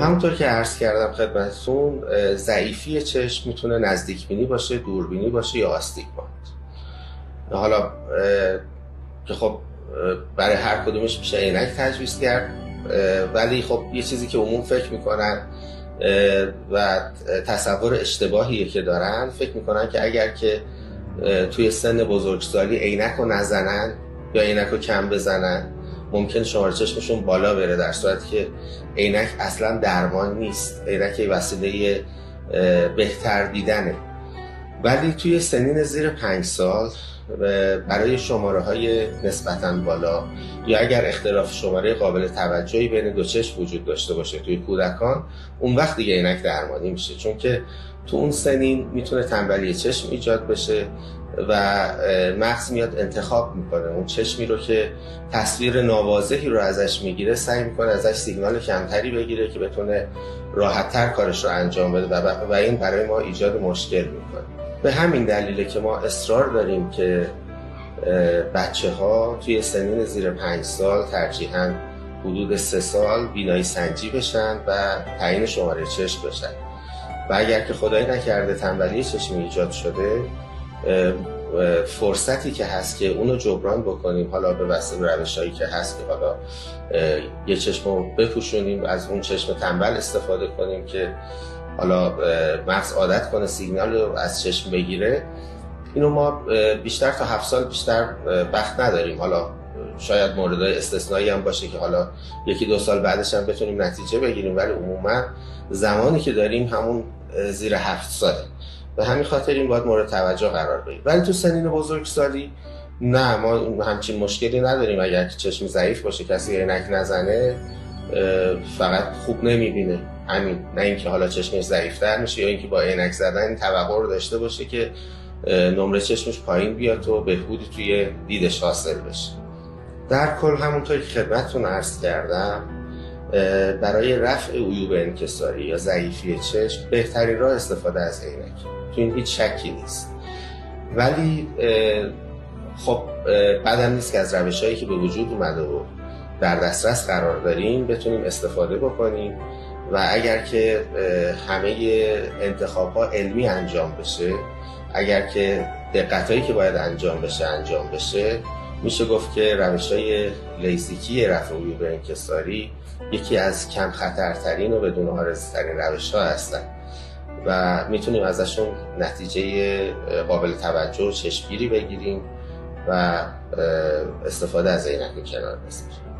همونطور که عرض کردم خدمتتون ضعیفی چشم می‌تونه نزدیک بینی باشه دوربینی باشه یا آستیگمات حالا که خب برای هر کدومش میشه عینک تجویز کرد ولی خب یه چیزی که عموم فکر می‌کنن و تصور اشتباهیه که دارن فکر می‌کنن که اگر که توی سن بزرگسالی عینک رو نزنن یا عینک رو کم بزنن ممکن شماره چشمشون بالا بره در صورتی که عینک اصلا درمان نیست. عینک وسیله بهتر دیدنه. ولی توی سنین زیر پنج سال برای شماره های نسبتا بالا یا اگر اختلاف شماره قابل توجهی بین دو چشم وجود داشته باشه توی کودکان اون وقت دیگه عینک درمانی میشه. چون که تو اون سنین می‌تونه تنبلی چشم ایجاد بشه و مغز میاد انتخاب می‌کنه. اون چشمی رو که تصویر نوازهی رو ازش می‌گیره سعی می‌کنه ازش سیگنال کمتری بگیره که بتونه راحتتر کارش رو انجام بده و این برای ما ایجاد مشکل می‌کنه. به همین دلیله که ما اصرار داریم که بچه ها توی سنین زیر پنج سال ترجیحاً حدود سه سال بینایی سنجی بشن و تعیین شماره چشم بشن. و اگر که خدایی نکرده تنبلی چشمی ایجاد شده فرصتی که هست که اونو جبران بکنیم حالا به وسیله روش هایی که هست که حالا یه چشم رو بپوشونیم از اون چشم تنبل استفاده کنیم که حالا مغز عادت کنه سیگنال رو از چشم بگیره. اینو ما بیشتر تا هفت سال بیشتر بخت نداریم. حالا شاید موردهای استثنایی هم باشه که حالا یکی دو سال بعدش هم بتونیم نتیجه بگیریم. ولی عموما زمانی که داریم همون زیر هفت ساله. به همین خاطر این باید مورد توجه قرار بگیریم ولی تو سنین بزرگسالی نه ما همچین مشکلی نداریم. اگر چشم ضعیف باشه کسی عینک نزنه فقط خوب نمی‌بینه. همین نه اینکه حالا چشمش ضعیفتر میشه یا اینکه با عینک زدن توقع رو داشته باشه که نمره چشمش پایین بیاد و بهبودی توی دیدش حاصل بشه. در کل همونطوری که خدمتتون عرض کردم برای رفع عیوب انکساری یا ضعیفی چشم بهترین راه استفاده از عینک. تو این هیچ شکی نیست. ولی خب بعدم نیست که از روش هایی که به وجود اومده و در دسترس قرار داریم بتونیم استفاده بکنیم. و اگر که همه انتخاب ها علمی انجام بشه اگر که دقت هایی که باید انجام بشه انجام بشه میشه گفت که روش های لیزیکی رفع انکساری یکی از کم خطرترین و بدون آرزترین روش ها هستن. و می‌تونیم ازشون نتیجه قابل توجه و چشمگیری بگیریم و استفاده از عینک کنار بذاریم.